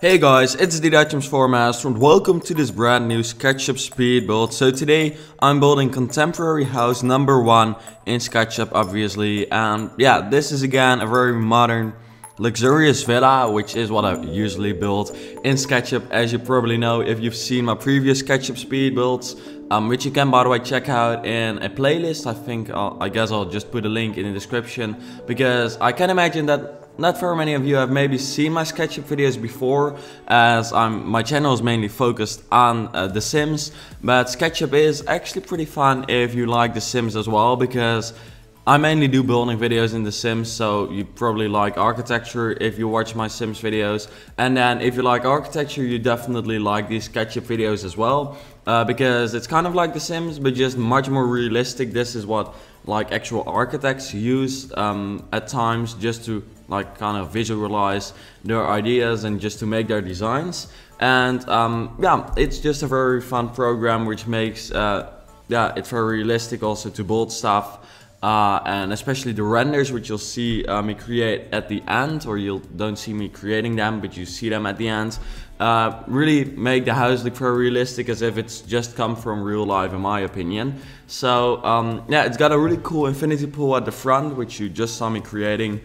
Hey guys, it's the Items Master and welcome to this brand new SketchUp speed build. So today I'm building contemporary house number one in SketchUp obviously and yeah this is again a very modern luxurious villa which is what I usually build in SketchUp as you probably know if you've seen my previous SketchUp speed builds um, which you can by the way check out in a playlist I think I'll, I guess I'll just put a link in the description because I can imagine that not very many of you have maybe seen my SketchUp videos before as I'm, my channel is mainly focused on uh, The Sims but SketchUp is actually pretty fun if you like The Sims as well because I mainly do building videos in The Sims, so you probably like architecture if you watch my Sims videos. And then if you like architecture, you definitely like these SketchUp videos as well. Uh, because it's kind of like The Sims, but just much more realistic. This is what like actual architects use um, at times just to like kind of visualize their ideas and just to make their designs. And um, yeah, it's just a very fun program which makes uh, yeah, it's very realistic also to build stuff uh, and especially the renders which you'll see uh, me create at the end or you don't see me creating them but you see them at the end uh, really make the house look very realistic as if it's just come from real life in my opinion so um, yeah it's got a really cool infinity pool at the front which you just saw me creating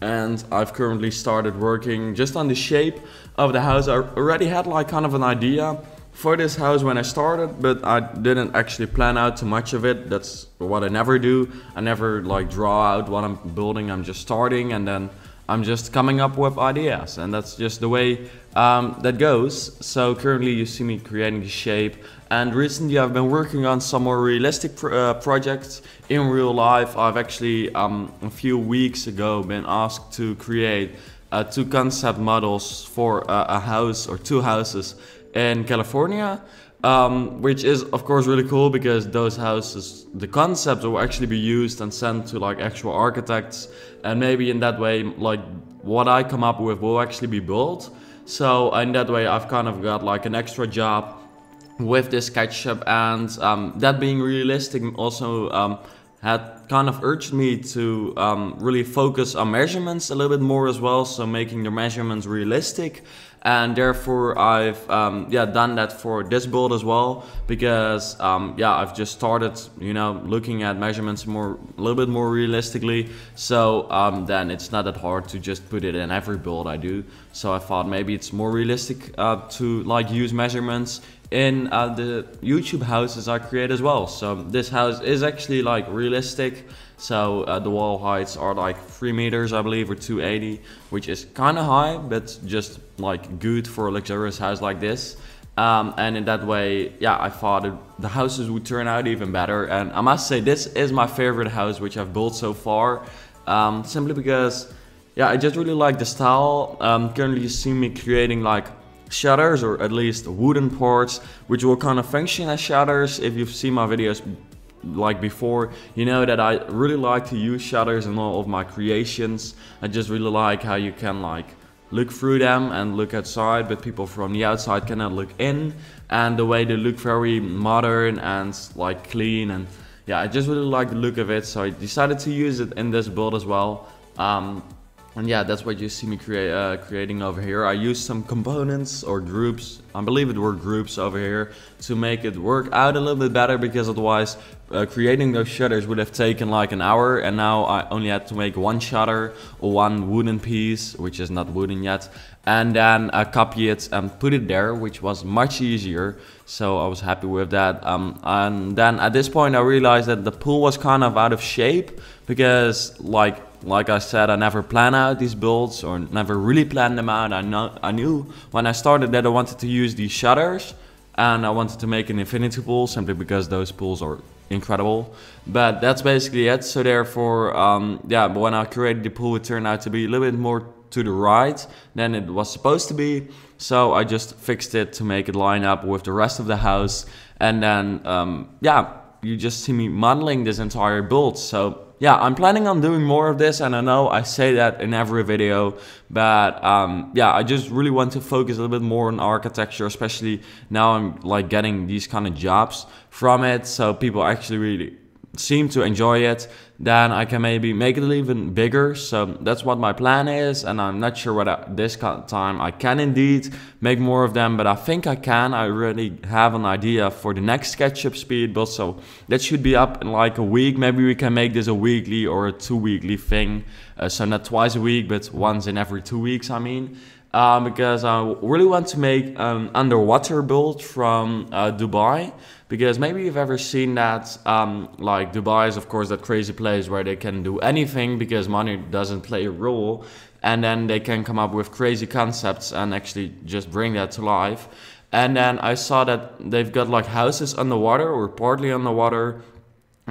and I've currently started working just on the shape of the house I already had like kind of an idea for this house when I started, but I didn't actually plan out too much of it. That's what I never do. I never like draw out what I'm building. I'm just starting and then I'm just coming up with ideas and that's just the way um, that goes. So currently you see me creating the shape and recently I've been working on some more realistic pro uh, projects in real life. I've actually um, a few weeks ago been asked to create uh, two concept models for uh, a house or two houses in California, um, which is of course really cool because those houses, the concepts will actually be used and sent to like actual architects, and maybe in that way, like what I come up with will actually be built. So in that way, I've kind of got like an extra job with this SketchUp, and um, that being realistic also. Um, had kind of urged me to um, really focus on measurements a little bit more as well, so making the measurements realistic. And therefore, I've um, yeah done that for this build as well because um, yeah I've just started you know looking at measurements more a little bit more realistically. So um, then it's not that hard to just put it in every build I do. So I thought maybe it's more realistic uh, to like use measurements in uh, the YouTube houses I create as well. So this house is actually like realistic. So uh, the wall heights are like 3 meters I believe or 280 which is kind of high but just like good for a luxurious house like this. Um, and in that way, yeah, I thought it, the houses would turn out even better. And I must say, this is my favorite house which I've built so far. Um, simply because, yeah, I just really like the style. Um, currently you see me creating like shutters or at least wooden ports which will kind of function as shutters if you've seen my videos like before you know that I really like to use shutters in all of my creations. I just really like how you can like look through them and look outside but people from the outside cannot look in. And the way they look very modern and like clean and yeah I just really like the look of it. So I decided to use it in this build as well. Um, and yeah, that's what you see me create, uh, creating over here. I used some components or groups, I believe it were groups over here, to make it work out a little bit better because otherwise uh, creating those shutters would have taken like an hour and now I only had to make one shutter or one wooden piece, which is not wooden yet, and then uh, copy it and put it there, which was much easier. So I was happy with that. Um, and then at this point I realized that the pool was kind of out of shape because like like I said, I never plan out these builds or never really planned them out. I, know, I knew when I started that I wanted to use these shutters and I wanted to make an infinity pool simply because those pools are incredible. But that's basically it. So therefore, um, yeah, when I created the pool, it turned out to be a little bit more to the right than it was supposed to be. So I just fixed it to make it line up with the rest of the house. And then, um, yeah, you just see me modeling this entire build. So yeah, I'm planning on doing more of this, and I know I say that in every video, but um, yeah, I just really want to focus a little bit more on architecture, especially now I'm like getting these kind of jobs from it, so people actually really seem to enjoy it. Then I can maybe make it even bigger. So that's what my plan is, and I'm not sure whether this time I can indeed make more of them, but I think I can. I already have an idea for the next SketchUp speed build, so that should be up in like a week. Maybe we can make this a weekly or a two weekly thing. Uh, so not twice a week, but once in every two weeks, I mean. Um, because I really want to make an underwater build from uh, Dubai. Because maybe you've ever seen that um, like Dubai is of course that crazy place where they can do anything because money doesn't play a role. And then they can come up with crazy concepts and actually just bring that to life. And then I saw that they've got like houses underwater or partly underwater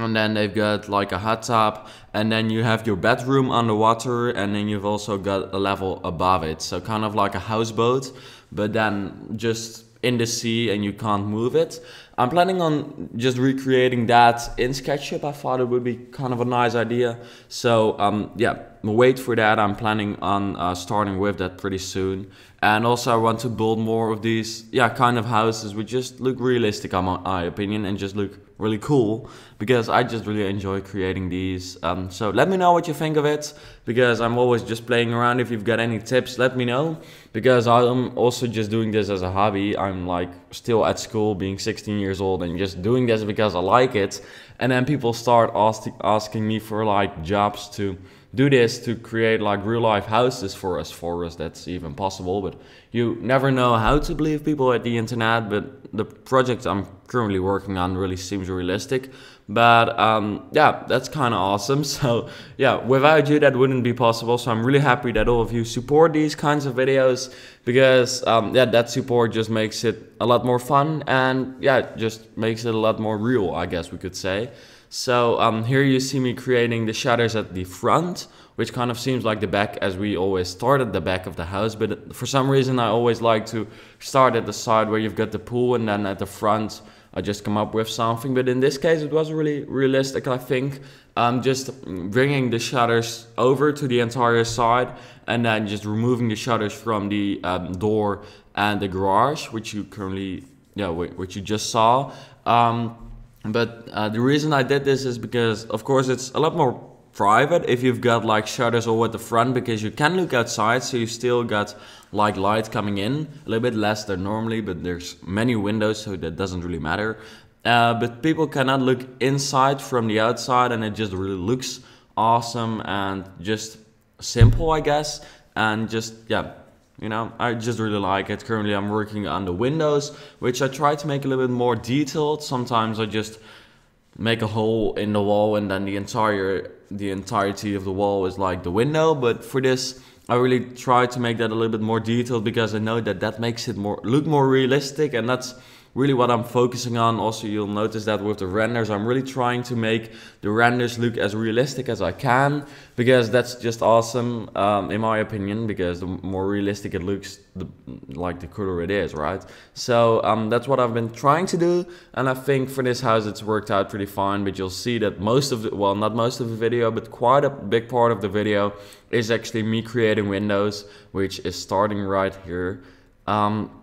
and then they've got like a hot tub and then you have your bedroom underwater and then you've also got a level above it. So kind of like a houseboat but then just in the sea and you can't move it. I'm planning on just recreating that in sketchup i thought it would be kind of a nice idea. So um yeah wait for that. I'm planning on uh, starting with that pretty soon. And also i want to build more of these yeah kind of houses which just look realistic in my opinion and just look really cool because I just really enjoy creating these. Um, so let me know what you think of it because I'm always just playing around. If you've got any tips, let me know because I'm also just doing this as a hobby. I'm like still at school being 16 years old and just doing this because I like it. And then people start ask asking me for like jobs to do this to create like real life houses for us for us that's even possible but you never know how to believe people at the internet but the project i'm currently working on really seems realistic but um, yeah that's kind of awesome so yeah without you that wouldn't be possible so i'm really happy that all of you support these kinds of videos because um, yeah that support just makes it a lot more fun and yeah just makes it a lot more real i guess we could say so um, here you see me creating the shutters at the front, which kind of seems like the back as we always start at the back of the house. But for some reason, I always like to start at the side where you've got the pool and then at the front, I just come up with something. But in this case, it was really realistic, I think. Um, just bringing the shutters over to the entire side and then just removing the shutters from the um, door and the garage, which you currently, yeah, which you just saw. Um, but uh, the reason I did this is because, of course, it's a lot more private if you've got like shutters all at the front because you can look outside so you still got like light coming in. A little bit less than normally but there's many windows so that doesn't really matter. Uh, but people cannot look inside from the outside and it just really looks awesome and just simple I guess. And just yeah you know, I just really like it. Currently I'm working on the windows, which I try to make a little bit more detailed. Sometimes I just make a hole in the wall and then the entire the entirety of the wall is like the window. But for this, I really try to make that a little bit more detailed because I know that that makes it more look more realistic and that's really what I'm focusing on. Also, you'll notice that with the renders, I'm really trying to make the renders look as realistic as I can because that's just awesome, um, in my opinion, because the more realistic it looks, the, like the cooler it is, right? So um, that's what I've been trying to do. And I think for this house, it's worked out pretty fine, but you'll see that most of the, well, not most of the video, but quite a big part of the video is actually me creating windows, which is starting right here. Um,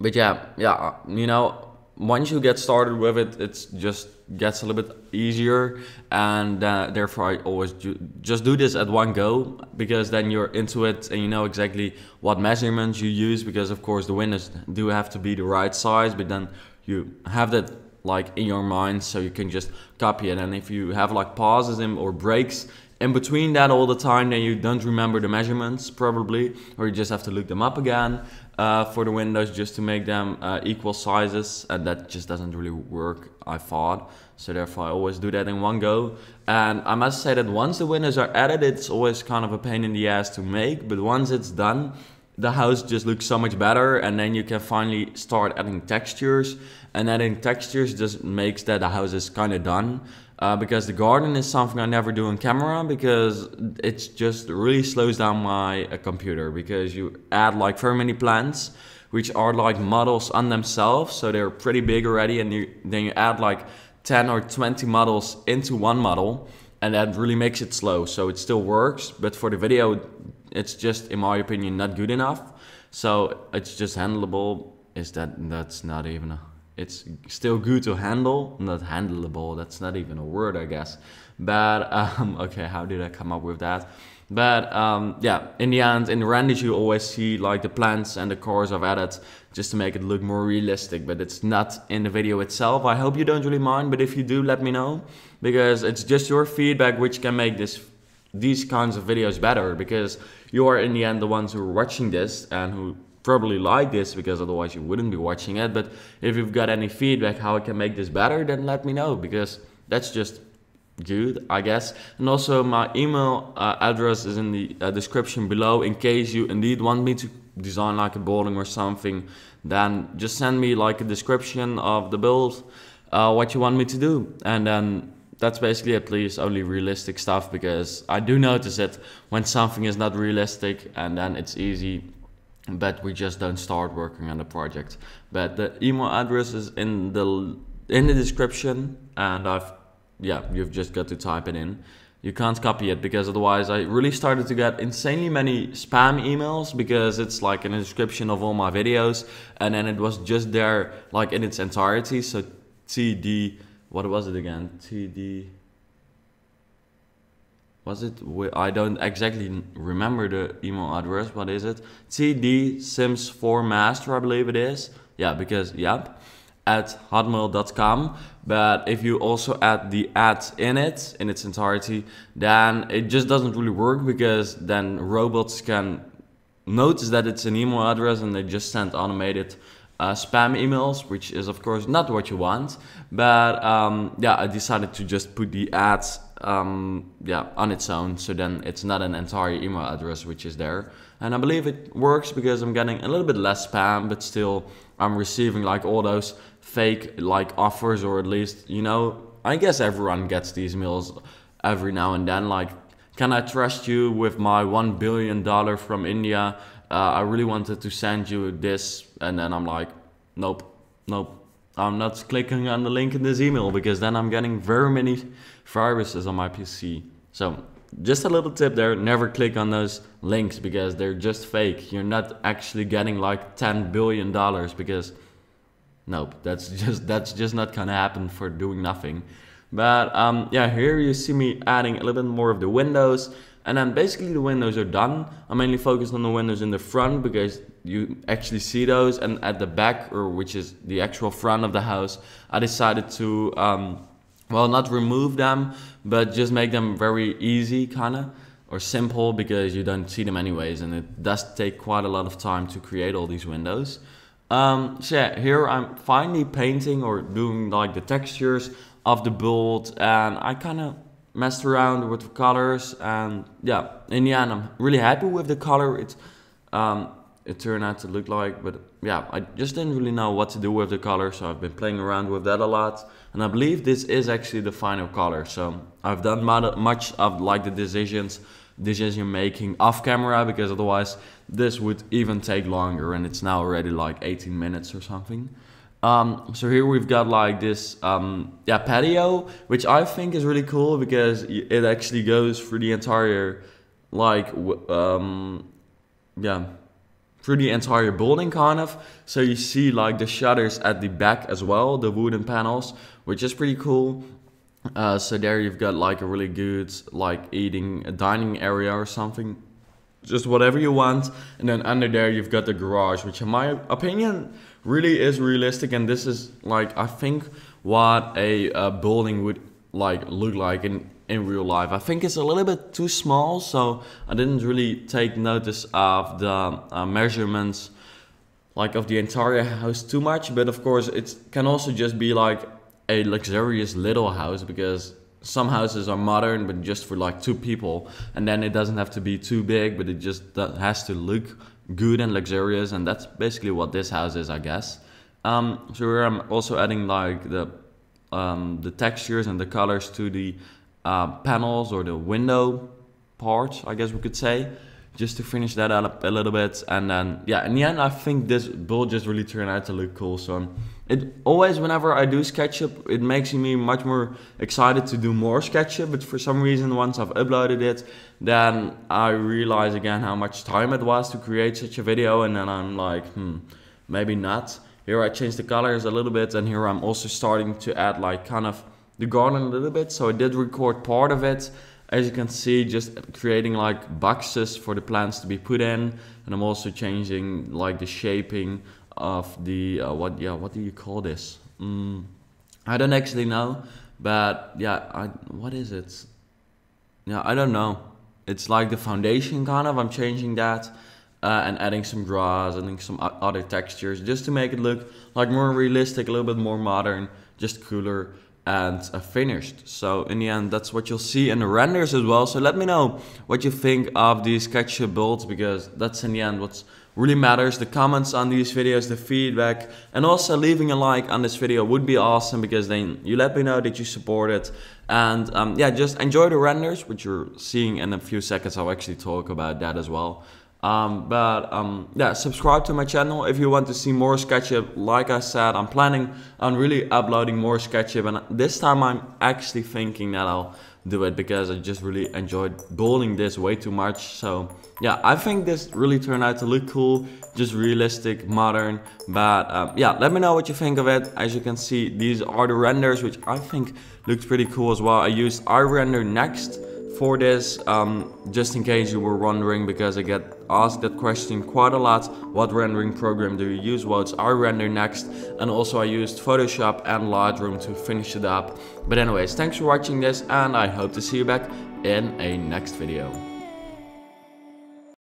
but yeah, yeah, you know, once you get started with it, it just gets a little bit easier, and uh, therefore I always ju just do this at one go because then you're into it and you know exactly what measurements you use. Because of course the windows do have to be the right size, but then you have that like in your mind so you can just copy it. And if you have like pauses in or breaks in between that all the time, then you don't remember the measurements probably, or you just have to look them up again uh, for the windows just to make them uh, equal sizes and that just doesn't really work I thought. So therefore I always do that in one go. And I must say that once the windows are added it's always kind of a pain in the ass to make but once it's done the house just looks so much better and then you can finally start adding textures. And adding textures just makes that the house is kind of done uh, because the garden is something I never do on camera because it just really slows down my uh, computer because you add like very many plants which are like models on themselves. So they're pretty big already and you, then you add like 10 or 20 models into one model and that really makes it slow. So it still works but for the video it's just in my opinion not good enough. So it's just handleable. Is that that's not even a it's still good to handle, not handleable. That's not even a word, I guess. But um, okay, how did I come up with that? But um, yeah, in the end, in the renders you always see like the plants and the cores I've added just to make it look more realistic. But it's not in the video itself. I hope you don't really mind, but if you do, let me know because it's just your feedback which can make this these kinds of videos better because you are in the end the ones who are watching this and who probably like this because otherwise you wouldn't be watching it but if you've got any feedback how I can make this better then let me know because that's just good I guess. And also my email uh, address is in the uh, description below in case you indeed want me to design like a building or something then just send me like a description of the build uh, what you want me to do. And then that's basically at least only realistic stuff because I do notice it when something is not realistic and then it's easy but we just don't start working on the project but the email address is in the in the description and I've yeah you've just got to type it in you can't copy it because otherwise I really started to get insanely many spam emails because it's like the description of all my videos and then it was just there like in its entirety so TD what was it again? TD. Was it? I don't exactly remember the email address. What is it? TD Sims 4 Master, I believe it is. Yeah, because, yep, at hotmail.com. But if you also add the at in it, in its entirety, then it just doesn't really work because then robots can notice that it's an email address and they just send automated uh, spam emails, which is of course not what you want. But um, yeah, I decided to just put the ads um, yeah on its own, so then it's not an entire email address which is there. And I believe it works because I'm getting a little bit less spam, but still I'm receiving like all those fake like offers, or at least you know I guess everyone gets these mails every now and then. Like, can I trust you with my one billion dollar from India? uh, I really wanted to send you this, and then I'm like, nope, nope. I'm not clicking on the link in this email because then I'm getting very many viruses on my PC. So just a little tip there, never click on those links because they're just fake. You're not actually getting like 10 billion dollars because nope, that's just that's just not gonna happen for doing nothing. But um, yeah, here you see me adding a little bit more of the windows. And then basically the windows are done. I'm mainly focused on the windows in the front because you actually see those. And at the back, or which is the actual front of the house, I decided to, um, well, not remove them, but just make them very easy, kind of, or simple because you don't see them anyways. And it does take quite a lot of time to create all these windows. Um, so yeah, here I'm finally painting or doing like the textures of the build and I kind of messed around with the colors and yeah in the end I'm really happy with the color. It um, it turned out to look like but yeah I just didn't really know what to do with the color so I've been playing around with that a lot. And I believe this is actually the final color so I've done much of like the decisions decision making off camera because otherwise this would even take longer and it's now already like 18 minutes or something um, so here we've got like this um, yeah patio, which I think is really cool because it actually goes through the entire like um, yeah through the entire building kind of. So you see like the shutters at the back as well, the wooden panels, which is pretty cool. Uh, so there you've got like a really good like eating a dining area or something just whatever you want and then under there you've got the garage which in my opinion really is realistic and this is like I think what a, a building would like look like in in real life. I think it's a little bit too small, so I didn't really take notice of the uh, measurements like of the entire house too much. But of course, it can also just be like a luxurious little house because some houses are modern, but just for like two people, and then it doesn't have to be too big, but it just has to look good and luxurious, and that's basically what this house is, I guess. Um, so here I'm also adding like the um, the textures and the colors to the uh, panels or the window part, I guess we could say, just to finish that up a little bit. And then, yeah, in the end, I think this build just really turned out to look cool. So it always, whenever I do SketchUp, it makes me much more excited to do more SketchUp. But for some reason, once I've uploaded it, then I realize again how much time it was to create such a video. And then I'm like, hmm, maybe not. here I changed the colors a little bit and here I'm also starting to add like kind of the garden a little bit. So I did record part of it. As you can see, just creating like boxes for the plants to be put in. And I'm also changing like the shaping of the, uh, what, yeah, what do you call this? Mm, I don't actually know, but yeah, I, what is it? Yeah, I don't know. It's like the foundation kind of, I'm changing that. Uh, and adding some grass, adding some other textures, just to make it look like more realistic, a little bit more modern, just cooler and uh, finished. So in the end, that's what you'll see in the renders as well. So let me know what you think of these SketchUp builds because that's in the end what's really matters. The comments on these videos, the feedback, and also leaving a like on this video would be awesome because then you let me know that you support it. And um, yeah, just enjoy the renders, which you're seeing in a few seconds. I'll actually talk about that as well. Um, but um, yeah, subscribe to my channel if you want to see more SketchUp. Like I said, I'm planning on really uploading more SketchUp, and this time I'm actually thinking that I'll do it because I just really enjoyed building this way too much. So yeah, I think this really turned out to look cool, just realistic, modern. But um, yeah, let me know what you think of it. As you can see, these are the renders, which I think looks pretty cool as well. I used iRender nXt for this, um, just in case you were wondering, because I get asked that question quite a lot, what rendering program do you use? Well, it's iRender nXt, and also I used Photoshop and Lightroom to finish it up. But anyways, thanks for watching this, and I hope to see you back in a next video.